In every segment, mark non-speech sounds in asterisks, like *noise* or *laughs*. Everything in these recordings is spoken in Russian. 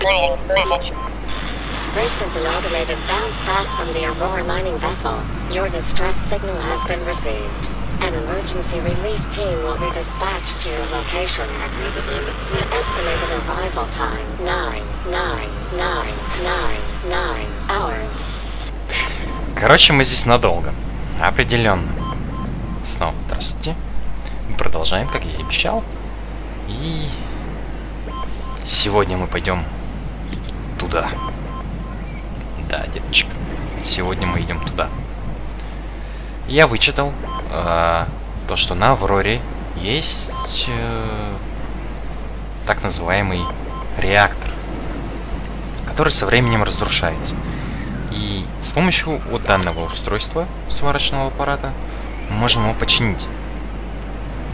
Playing message. This is an automated bounce back from the Aurora mining vessel. Your distress signal has been received. An emergency relief team will be dispatched to your location. The estimated arrival time, 9, 9, 9, 9, 9 hours. Короче, мы здесь надолго. Определенно. Снова здравствуйте. Мы продолжаем, как я и обещал. И сегодня мы пойдем туда. Да, деточка. Сегодня мы идем туда. Я вычитал э, то, что на Авроре есть э, так называемый реактор, который со временем разрушается. И с помощью вот данного устройства сварочного аппарата мы можем его починить,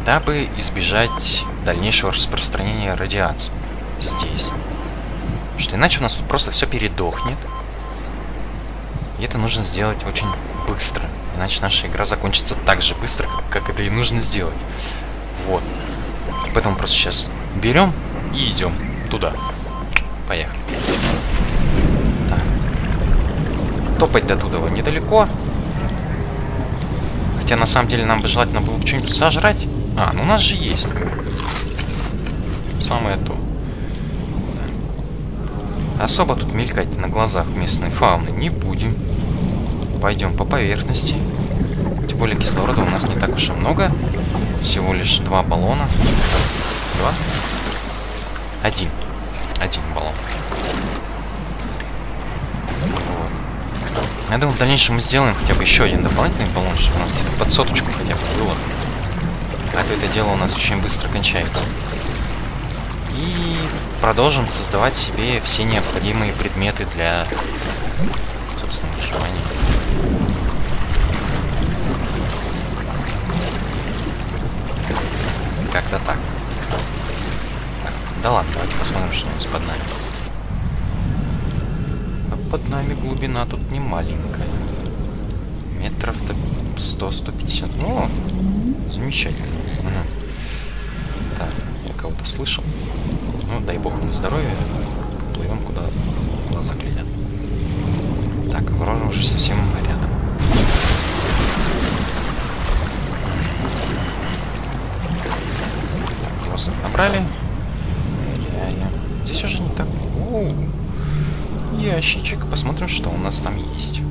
дабы избежать дальнейшего распространения радиации здесь. Что иначе у нас тут просто все передохнет. И это нужно сделать очень быстро. Иначе наша игра закончится так же быстро, как это и нужно сделать. Вот. Поэтому просто сейчас берем и идем туда. Поехали. Так. Топать до туда недалеко. Хотя на самом деле нам бы желательно было бы что-нибудь сожрать. А, ну у нас же есть. Самое то. Особо тут мелькать на глазах местной фауны не будем. Пойдем по поверхности. Тем более кислорода у нас не так уж и много. Всего лишь два баллона. Два? Один. Один баллон. Вот. Я думаю, в дальнейшем мы сделаем хотя бы еще один дополнительный баллон, чтобы у нас где-то под соточку хотя бы было. А то это дело у нас очень быстро кончается. И продолжим создавать себе все необходимые предметы для, собственно, выживания. Как-то так. Да ладно, давайте посмотрим, что у нас под нами. А под нами глубина тут не маленькая. Метров-то 100-150. Ну, замечательно. Угу. Так, я кого-то слышал. Ну, дай бог нам здоровья. Плывем, куда Аврора уже совсем рядом. Воздух набрали. Ныряем. Здесь уже не так. Оу. Ящичек. Посмотрим, что у нас там есть.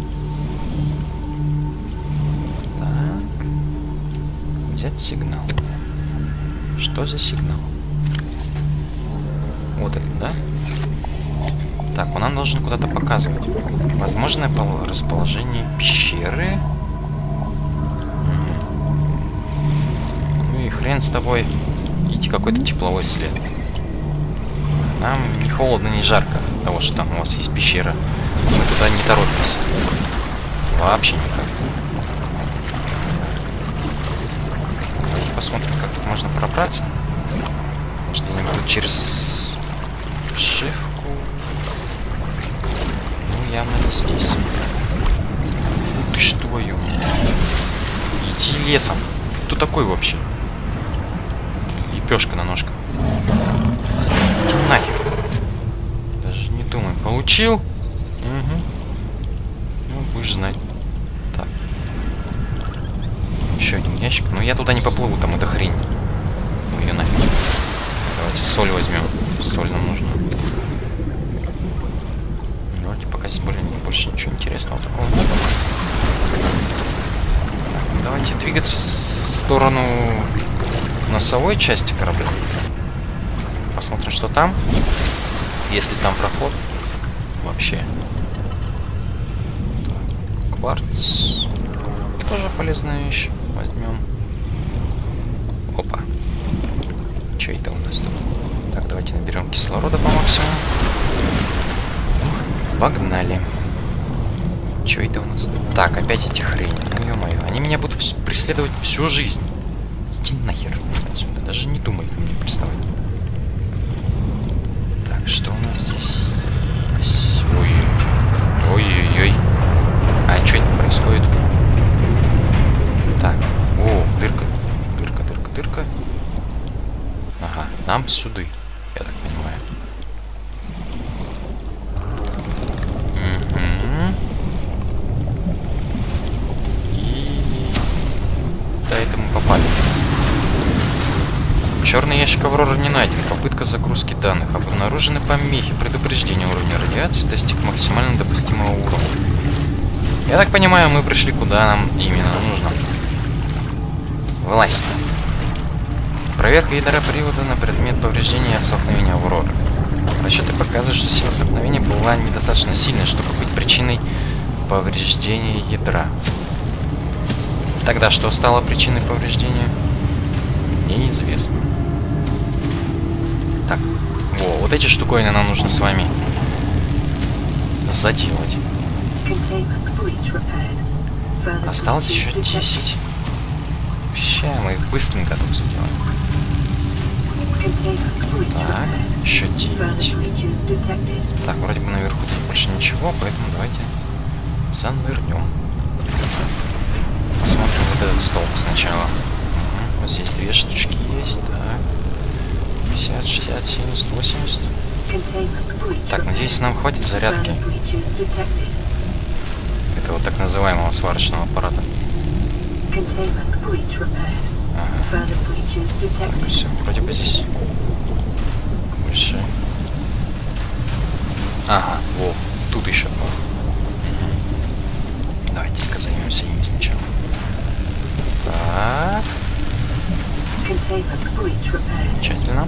Так. Взять сигнал. Что за сигнал? Вот это, да? Так, он нам должен куда-то показывать. Возможное расположение пещеры. Ну и хрен с тобой. Идти какой-то тепловой след. Нам не холодно, не жарко того, что там у вас есть пещера. Мы туда не торопимся. Вообще никак. Давайте посмотрим, как тут можно пробраться. Может, где-нибудь через шифку. Ну, явно не здесь. Ты что, ё? Иди лесом. Кто такой вообще? Лепешка на ножках. Иди нахер. Даже не думай. Получил? Угу. Ну, будешь знать. Так. Еще один ящик. Но я туда не поплыву, там эта хрень. Ну ее нафиг. Давайте соль возьмем. Соль нам нужна. Давайте пока здесь более больше ничего интересного такого нет. Давайте двигаться в сторону носовой части корабля. Посмотрим, что там. Если там проход. Вообще. Кварц. Тоже полезная вещь. Возьмем. Опа. Что это у нас тут? Так, давайте наберем кислорода по максимуму. Погнали. Чё это у нас? Так, опять эти хрени. Ну ё-моё, они меня будут преследовать всю жизнь. Иди нахер отсюда, даже не думай ко мне приставать. Так, что у нас здесь? Ой, ой, ой. А что это происходит? Так, о, дырка, дырка, дырка, дырка. Ага, нам суды. Черный ящик Аврора не найден. Попытка загрузки данных. Обнаружены помехи. Предупреждение уровня радиации достиг максимально допустимого уровня. Я так понимаю, мы пришли куда нам именно нужно. Вылазь. Проверка ядра привода на предмет повреждения от столкновения Авроры. Расчеты показывают, что сила столкновения была недостаточно сильной, чтобы быть причиной повреждения ядра. Тогда что стало причиной повреждения? Неизвестно. Во, вот эти штуковины нам нужно с вами заделать. Осталось еще detected. 10. Ща, мы их быстренько тут заделаем. Так, еще Further 9. breaches detected. Так, вроде бы наверху здесь больше ничего, поэтому давайте занырнем. Посмотрим вот этот столб сначала. Вот здесь две штучки есть, так. 50, 60, 70, 80. Containment breach Так, надеюсь, нам хватит зарядки этого так называемого сварочного аппарата. Ага. Detected. все, вроде бы здесь больше. Ага, во, тут еще два. Давайте-ка займемся ими сначала. Так, Тщательно.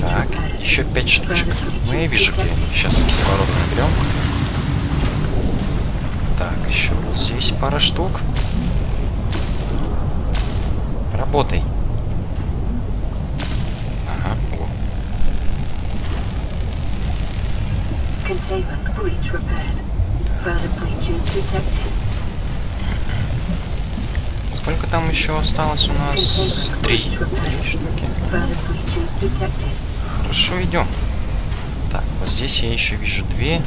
Так, еще пять штучек. Ну, я вижу, где они. Сейчас кислород наберем. Так, еще вот здесь пара штук. Работай. Ага, о. Containment breach repaired. Further breaches detected. Сколько там еще осталось у нас? Три. Три штуки. Хорошо, идем. Так, вот здесь я еще вижу две.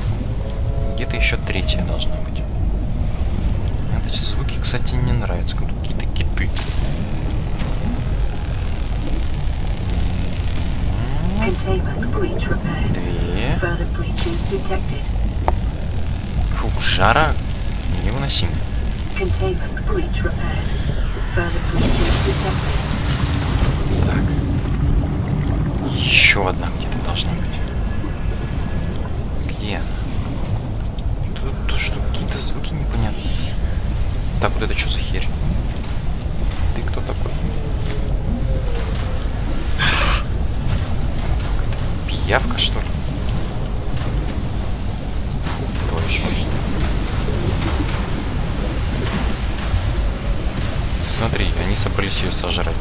Где-то еще третья должна быть. Эти звуки, кстати, не нравятся. Как какие-то киты. Две. Фу, жара невыносимо. Containment breach repaired. Further breaches detected. Так. Еще одна где-то должна быть. Где? Тут, тут что, какие-то звуки непонятные. Так, вот это что за херь? Ты кто такой? Пиявка, что ли? Смотри, они собрались ее сожрать.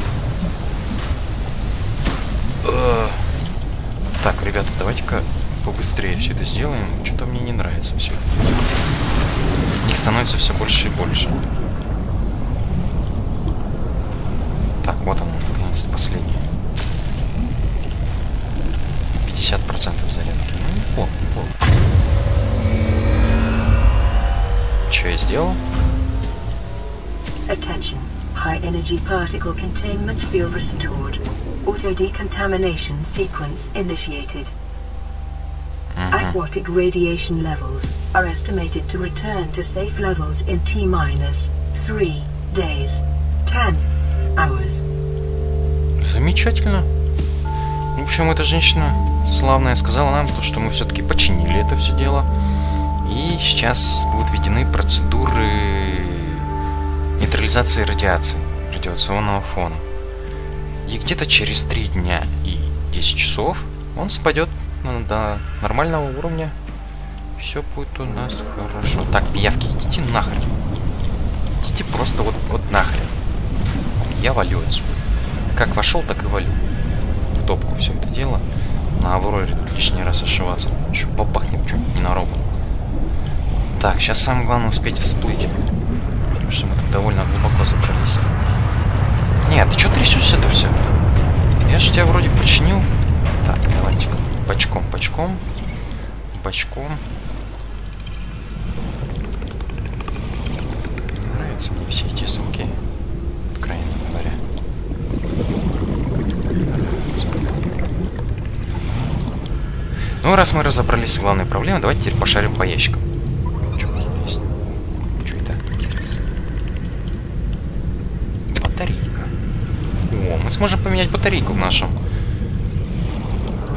Э. Так, ребята, давайте-ка побыстрее все это сделаем. Что-то мне не нравится все. Их становится все больше и больше. Так, вот он, наконец-то, последний. 50% зарядки. Ну, неплохо, неплохо. Что я сделал? Attention. High energy particle containment field restored. Auto decontamination sequence initiated. Aquatic radiation levels are estimated to return to safe levels in T minus three days, ten hours. Замечательно. В общем, эта женщина славная сказала нам, то, что мы все-таки починили это все дело. И сейчас будут введены процедуры нейтрализации радиации, радиационного фона. И где-то через 3 дня и 10 часов он спадет до нормального уровня. Все будет у нас хорошо. Так, пиявки, идите нахрен. Идите просто вот, вот нахрен. Я валю отсюда. Как вошел, так и валю. В топку все это дело. На Авроре лишний раз ошиваться. Еще бабахнет что-нибудь ненароком. Так, сейчас самое главное успеть всплыть. Что мы тут довольно глубоко забрались. Нет, ты что трясешься-то все? Я же тебя вроде починил. Так, давайте-ка бочком, бочком. Бочком. Нравятся мне все эти звуки. крайне говоря. Ну, раз мы разобрались с главной проблемой, давайте теперь пошарим по ящикам. Что у нас тут есть? Что это? Батарейка. О, мы сможем поменять батарейку в нашем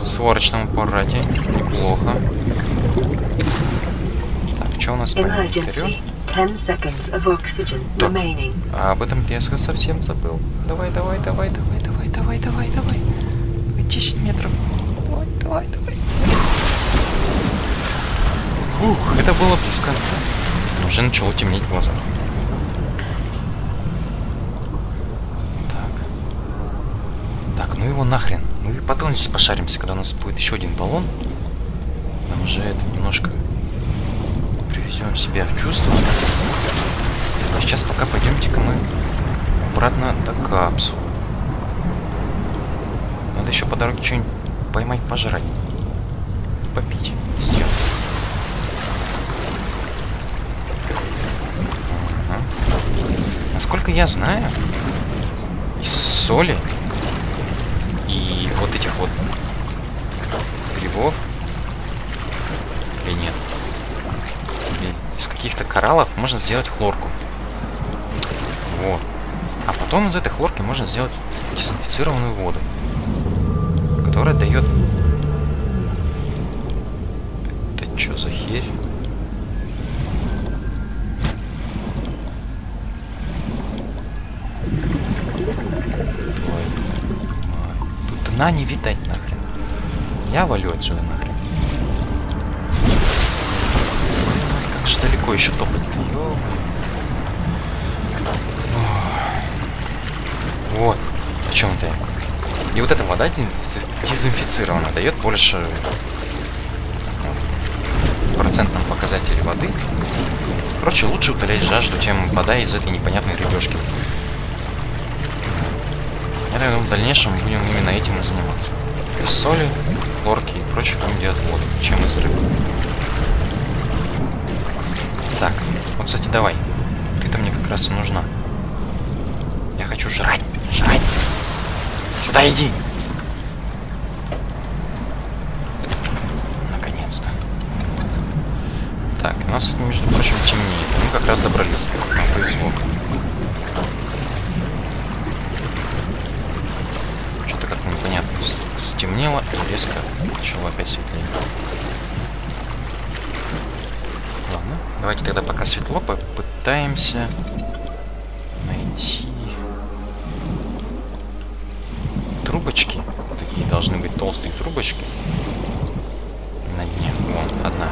сварочном аппарате. Неплохо. Так, что у нас по Emergency. 10 seconds of oxygen Да. А об этом я совсем забыл. Давай, давай, давай, давай, давай, давай, давай, давай. 10 метров. Давай, давай, давай. Ух, это было близко. Уже начало темнеть в глазах. Так. Так, ну его нахрен. Мы и потом здесь пошаримся, когда у нас будет еще один баллон. Нам уже это немножко приведем себя в чувство. А сейчас пока пойдемте-ка мы обратно до капсул. Надо еще по дороге что-нибудь поймать, пожрать. Попить. Сделать. Насколько я знаю, из соли и вот этих вот грибов или нет? Из каких-то кораллов можно сделать хлорку. Вот. А потом из этой хлорки можно сделать дезинфицированную воду, которая дает... Это что за херь? Твою мать. Тут дна не видать нахрен. Я валю отсюда нахрен. Как же далеко еще топать-то, Вот, о чем ты. И вот эта вода дезинфи- дезинфицирована, дает больше ну, процентном показателе воды. Короче, лучше утолять жажду, чем вода из этой непонятной рыбешки. Думаю, в дальнейшем будем именно этим и заниматься. Из соли, хлорки и прочее будем делать воду, чем из рыбы. Так, вот, кстати, давай. Ты-то мне как раз и нужна. Я хочу жрать. Жрать. Сюда иди. Наконец-то. Так, у нас, между прочим, темнеет. Мы как раз добрались. Нам повезло. Что-то как-то непонятно. С- Стемнело и резко начало опять светлее. Ладно, давайте тогда пока светло попытаемся найти трубочки. Такие должны быть толстые трубочки. На дне. Вон, одна.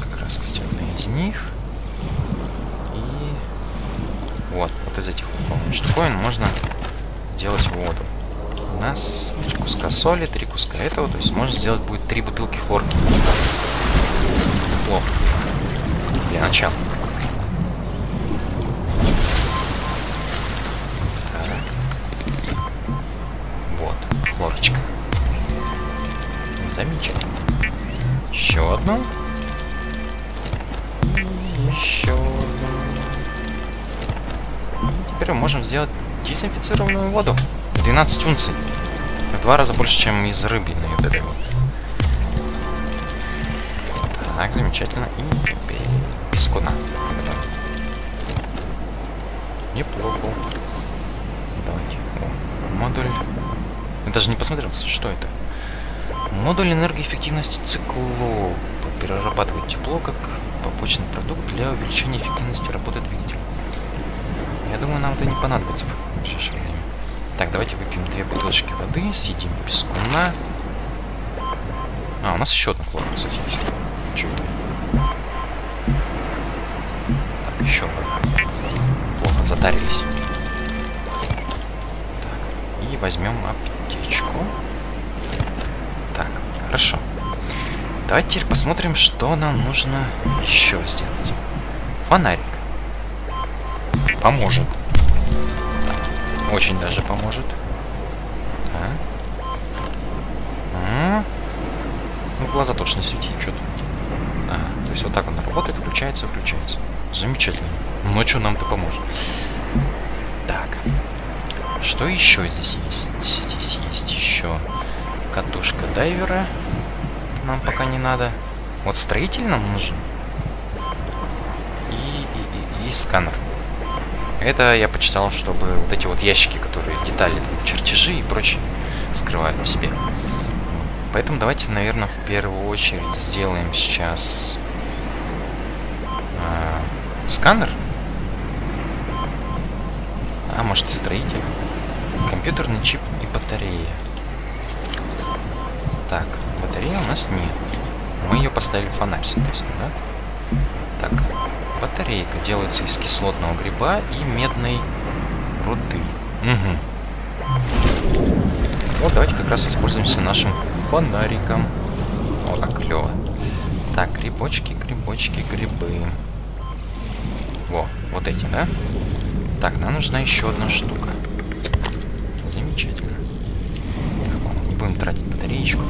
Как раз, кстати, одна из них. И вот, вот из этих вот штуковин можно делать воду. У нас три куска соли, три куска этого, то есть можно сделать будет три бутылки хлорки. Плохо. Для начала. Вот, хлорочка. Замечательно. Еще одну. Еще одну. Теперь мы можем сделать дезинфицированную воду. 12 унций. Два раза больше, чем из вот этой вот. Так, замечательно. И теперь песку на. Неплохо. Давайте. О, модуль. Я даже не посмотрел, что это. Модуль энергоэффективности циклопа перерабатывает тепло как побочный продукт для увеличения эффективности работы двигателя. Я думаю, нам это не понадобится время. Так, давайте выпьем две бутылочки воды, съедим пескуна. А, у нас еще одна хлорка, кстати, есть. Это? Так, еще одна. Плохо затарились. Так, и возьмем аптечку. Так, хорошо. Давайте теперь посмотрим, что нам нужно еще сделать. Фонарик. Поможет. Очень даже поможет. Так. А? Ну, глаза точно светить, что-то. есть вот так он работает, включается, включается. Замечательно. Ночью нам-то поможет. Так. Что еще здесь есть? Здесь есть еще катушка дайвера. Нам пока не надо. Вот строитель нам нужен. И, и, и, и сканер. Это я почитал, чтобы вот эти вот ящики, которые детали, там, чертежи и прочее скрывают в себе. Поэтому давайте, наверное, в первую очередь сделаем сейчас э, сканер. А, может и строитель. Компьютерный чип и батарея. Так, батареи у нас нет. Мы ее поставили в фонарь, соответственно, да? Так, батарейка делается из кислотного гриба и медной руды. Угу. Вот давайте как раз воспользуемся нашим фонариком. О, как клево. Так, грибочки, грибочки, грибы. Во, вот эти, да? Так, нам нужна еще одна штука. Замечательно. Так, ладно, не будем тратить батареечку.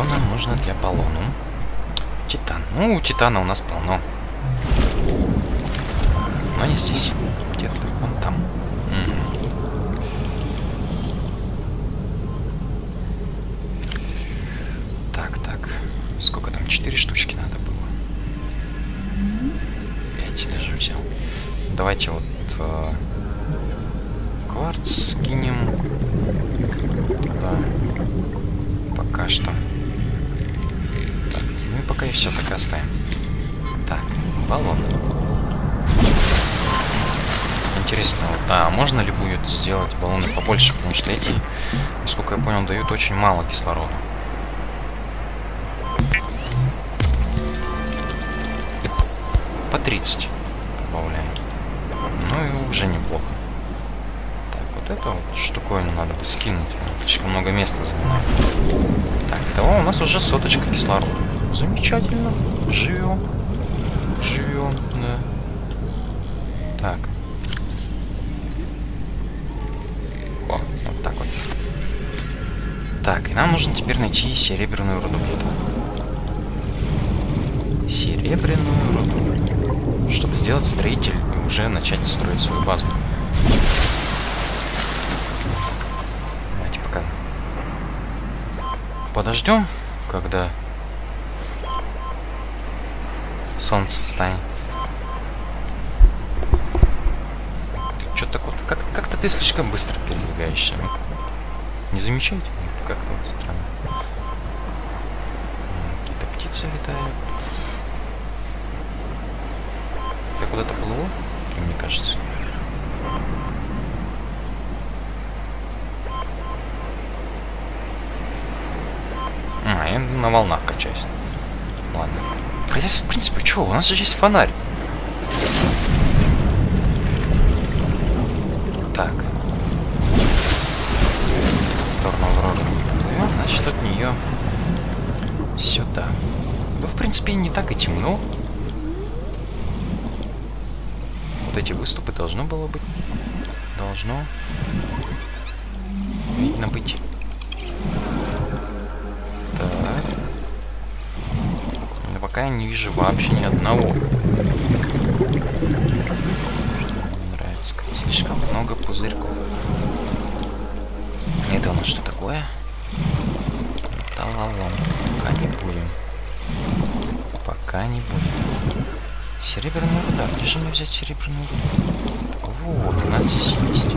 Что нам нужно для баллона? Титан. Ну, у Титана у нас полно. Но не здесь. Где-то вон там. Так, так. Сколько там? Четыре штучки надо было. Пять даже взял. Давайте вот а можно ли будет сделать баллоны побольше, потому что эти, насколько я понял, дают очень мало кислорода. По 30 добавляем. Ну и уже неплохо. Так, вот эту вот штуковину надо бы скинуть. она Слишком много места занимает. Так, того у нас уже соточка кислорода. Замечательно. Живем. Живем, да. Так. Так, и нам нужно теперь найти серебряную руду где-то. Серебряную руду. Чтобы сделать строитель и уже начать строить свою базу. Давайте пока подождем, когда солнце встанет. Ты что вот? Как, как-то ты слишком быстро передвигаешься. Не замечаете? Как-то вот странно. М, Какие-то летают. Я куда-то плыву? Мне кажется? А, я на волнах качаюсь. Ладно. Хотя, в принципе, что, у нас же есть фонарь. Так. В сторону Авроры. Плывем, значит, от нее сюда. Во в принципе, темно. Вот эти выступы должно было быть. Должно. Видно быть. Так. Но пока я не вижу вообще ни одного. Мне нравится, как слишком много пузырьков. Это у нас что такое? Металлолом. Пока не будем. Пока не будем. Серебряную руда. Где же мне взять серебряную руду? Вот, у нас здесь есть.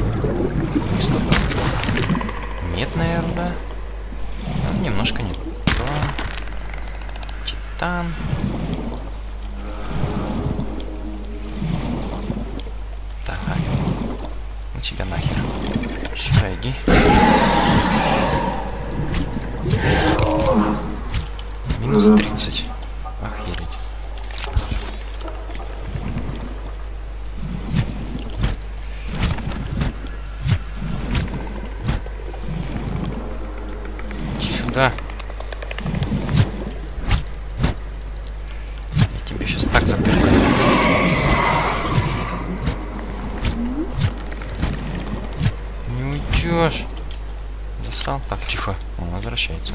Стоп. Медная руда. Ну, немножко не то. Титан. Так. Ну тебя нахер. Сюда иди. Минус 30. Возвращается.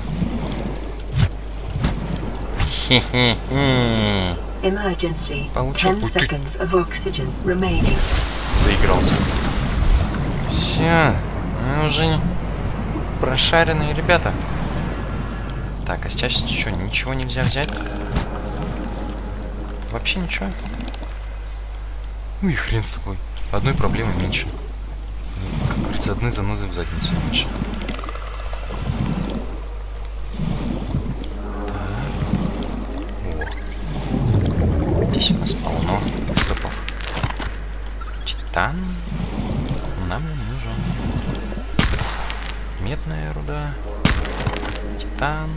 Хе-хе-хе. Получил 10 пути. seconds of oxygen remaining. Заигрался. Все. Мы уже прошаренные ребята. Так, а сейчас что, ничего нельзя взять? Вообще ничего? Ну и хрен с тобой. Одной проблемы меньше. Как говорится, одной занозы в задницу меньше. Так. О. Здесь у нас полно выступов. Титан нам не нужен. Медная руда. Титан.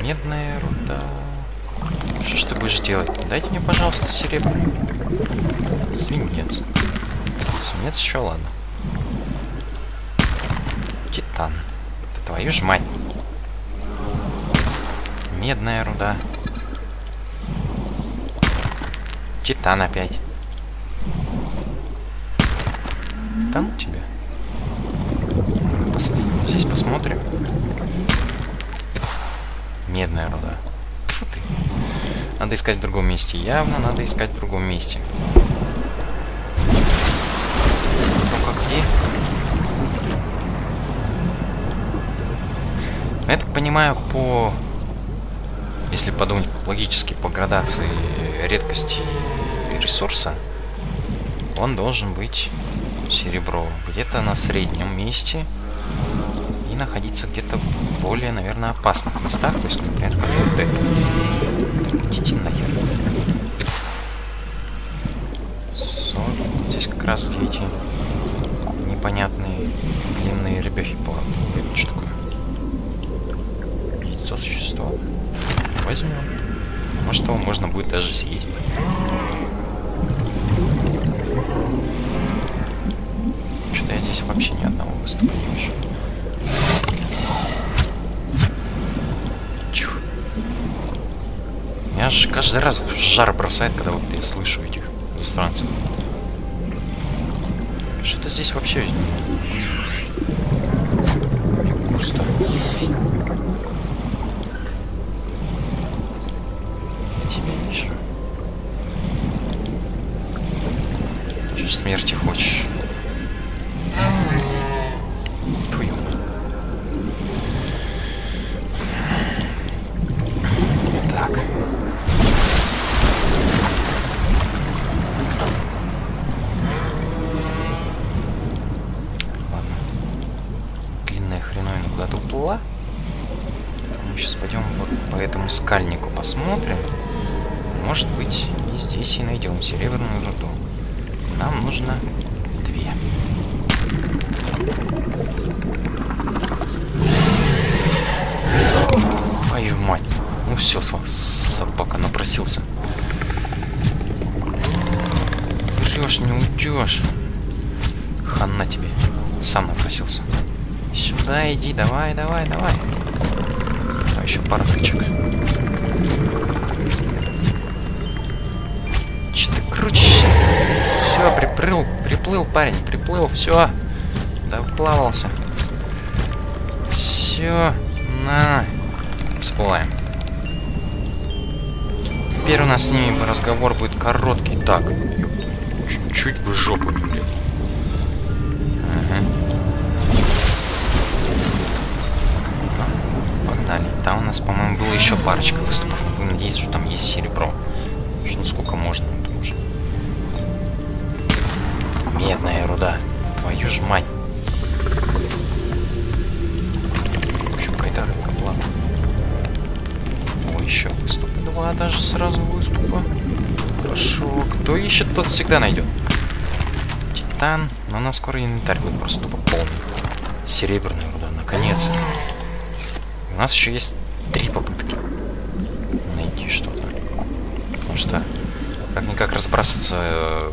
Медная руда. Что ж ты будешь делать? Дайте мне, пожалуйста, серебряную. Свинец. Свинец еще ладно. Титан. Да твою ж мать. Медная руда. Титан опять. Там у тебя? Последний. Здесь посмотрим. Медная руда. Надо искать в другом месте. Явно надо искать в другом месте. Только где? Я так понимаю, по... Если подумать логически, по градации редкости ресурса, он должен быть серебро где-то на среднем месте и находиться где-то в более, наверное, опасных местах. То есть, например, как вот это. Идите нахер. Соль. Здесь как раз эти непонятные длинные ребехи плавают. Что такое? Яйцо существа. Возьмем. Может, его можно будет даже съесть. Что-то я здесь вообще ни одного выступа не вижу. Чух. Меня же каждый раз в жар бросает, когда вот я слышу этих засранцев. Что-то здесь вообще не густо. Вижу. Ты же смерти хочешь. Посмотрим. Может быть, и здесь и найдем серебряную руду. Нам нужно две. Твою мать. Ну все, собака напросился. Врешь, не уйдешь. Ханна тебе. Сам напросился. Сюда иди, давай, давай, давай. еще пара тычек. Все, приплыл, приплыл парень, приплыл, все. Да плавался. Все, на. Всплываем. Теперь у нас с ними разговор будет короткий. Так, чуть-чуть в жопу влез. Ага. Погнали. Там у нас, по-моему, было еще парочка выступов. Надеяться, что там есть серебро. Что сколько можно Медная руда. Твою ж мать. Еще какая-то плавает. О, еще выступы. Два даже сразу выступа. Хорошо. Кто ищет, тот всегда найдет. Титан. Но у нас скоро инвентарь будет просто тупо полный. Серебряная руда. Наконец-то. У нас еще есть три попытки найти что-то. Потому что как-никак разбрасываться э,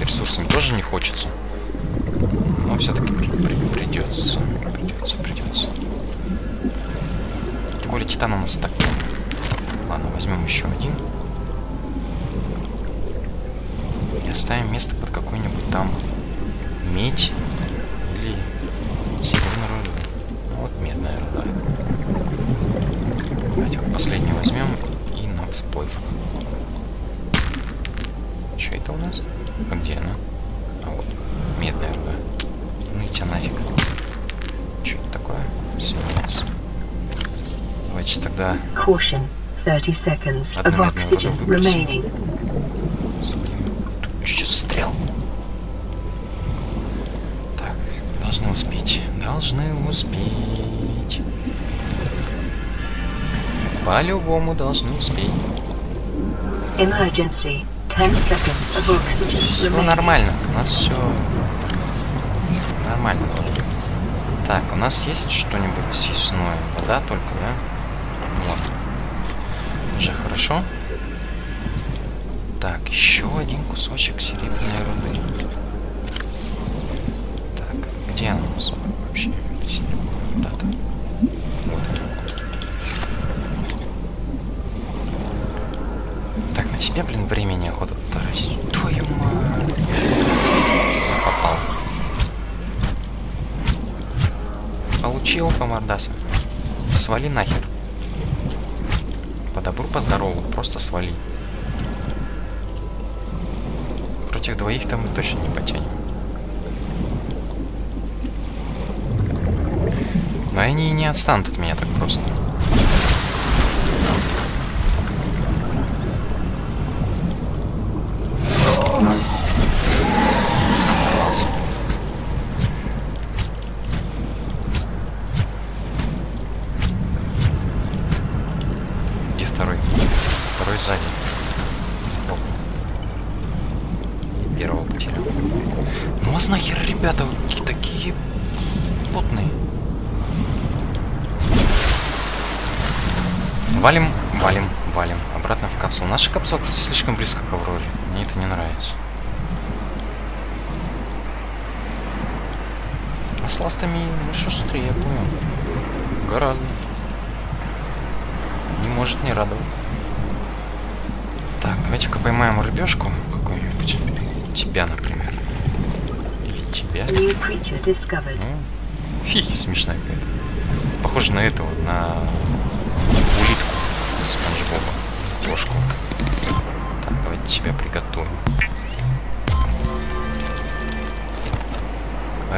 ресурсами тоже не хочется. Но все-таки при при придется. Придется, придется. Тем более титан у нас так Ладно, возьмем еще один. И оставим место под какой-нибудь там медь или серебряную руду. Вот медная руда. Давайте вот последнюю возьмем и на всплыв. Что это у нас? А где она? А вот, медная руда. Ну и тебя нафиг. Что это такое? Свинец. Давайте тогда... Caution. 30 seconds of oxygen remaining. Чуть застрял. Так, должны успеть. Должны успеть. По-любому должны успеть. Emergency. 10 seconds of oxygen Все нормально. У нас все нормально. Так, у нас есть что-нибудь съестное? Вода только, да? Вот. Уже хорошо. Так, еще один кусочек серебряной руды. Так, где она у нас тебя, блин, времени охота тарасить. Твою мать. Попал. Получил по мордасам. Свали нахер. По добру, по здорову. Просто свали. Против двоих там мы точно не потянем. Но они не отстанут от меня так просто. Второй? Второй сзади. Оп. Первого потерял. Ну вас нахер, ребята, какие такие потные. Валим, валим, валим. Обратно в капсулу. Наша капсула, кстати, слишком близко к Авроре. Мне это не нравится. А с ластами мы шустрее плывем. Гораздо. Может не радовать. Так, давайте-ка поймаем рыбешку какую-нибудь. Тебя, например. Или тебя. Ну, Хихи, смешная какая-то. Похоже на этого, на улитку Спанч Боба. Кошку. Так, давайте тебя приготовим.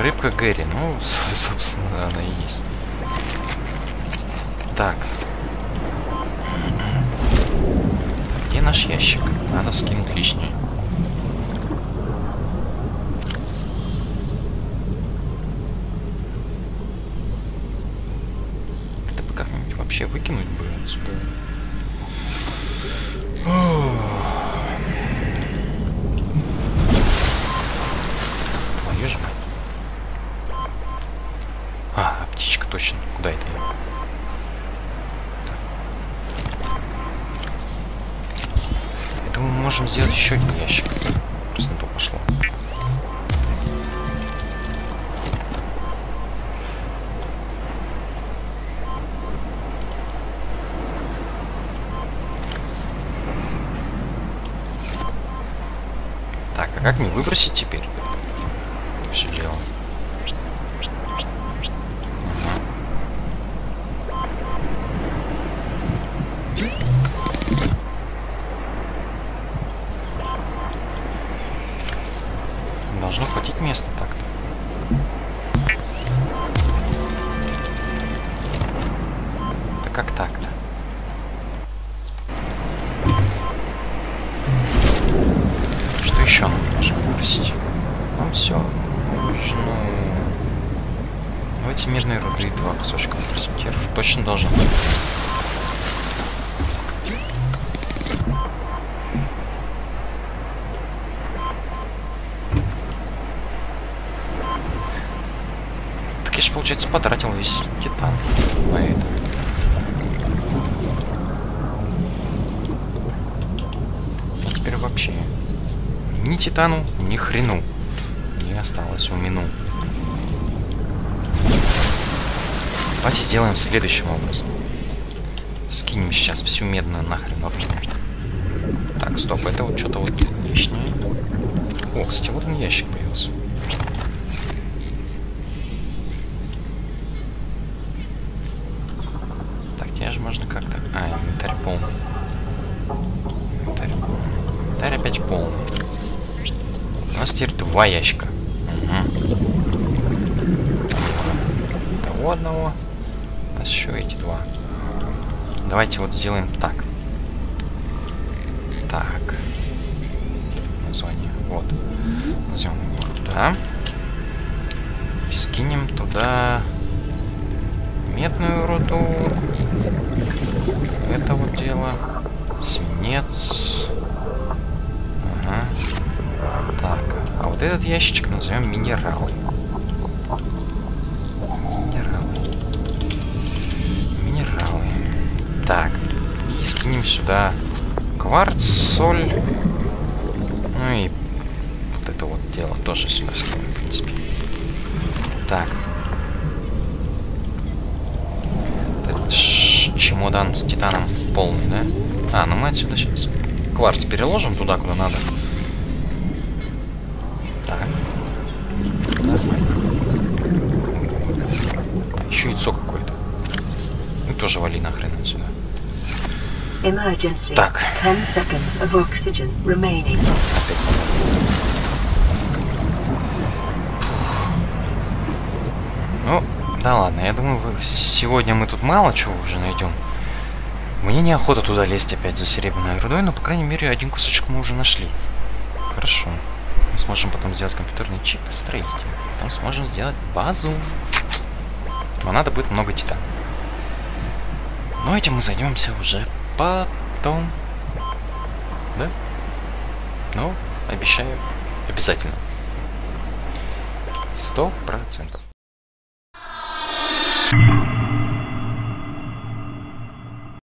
Рыбка Гэри, ну, *laughs* собственно, она и есть. Наш ящик? Надо скинуть лишнее. Это бы как-нибудь вообще выкинуть бы отсюда. Твою ж мать. А, птичка точно. Куда это? можем сделать еще один ящик. Раз на то пошло. Так, а как мне выбросить теперь? Должно хватить места так-то. Да как так-то? Потратил весь титан на это. Теперь вообще ни титану, ни хрену не осталось у мину. Давайте сделаем следующим образом. Скинем сейчас всю медную нахрен вообще. Так, стоп, это вот что-то вот лишнее. О, кстати, вот он ящик появился. Так, где же можно как-то... А, инвентарь полный. Инвентарь полный. Инвентарь опять полный. У нас теперь два ящика. Угу. Того одного. А еще эти два. Давайте вот сделаем так. Так. Название. Вот. Назовем его туда. И скинем туда медную руду. Это вот дело. Свинец. Вот этот ящичек назовем минералы. Минералы. Минералы. Так, и скинем сюда кварц, соль. Ну и вот это вот дело тоже сюда скинем, в принципе. Так. Этот чемодан с титаном полный, да? А, ну мы отсюда сейчас кварц переложим туда, куда надо. Так. Еще яйцо какое-то. Ну тоже вали нахрен отсюда. Emergency. Так. 10 seconds of oxygen remaining. Опять забыл. Ну, да ладно, я думаю, сегодня мы тут мало чего уже найдем. Мне неохота туда лезть опять за серебряной рудой, но, по крайней мере, один кусочек мы уже нашли. Хорошо. Мы сможем потом сделать компьютерный чип и строить. Потом сможем сделать базу. Но надо будет много титана. Но этим мы займемся уже потом. Да? Ну, обещаю, обязательно. Сто процентов.